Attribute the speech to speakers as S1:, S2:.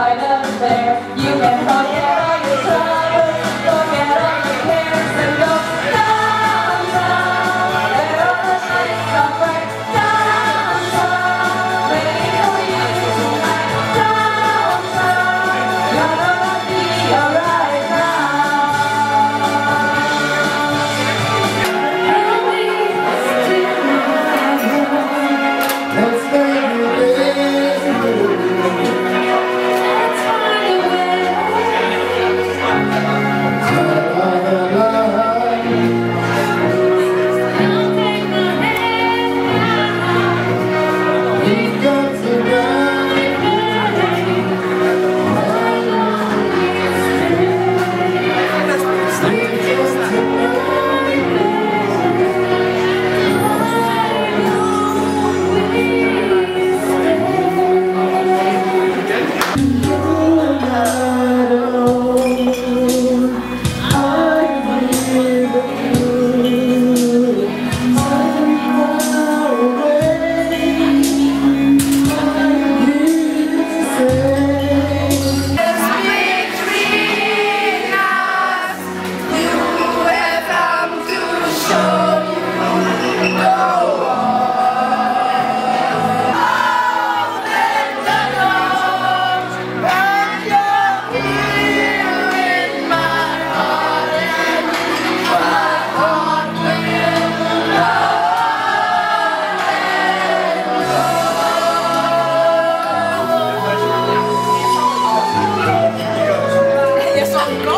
S1: I love there. You can forget.
S2: Go.
S1: Oh! so.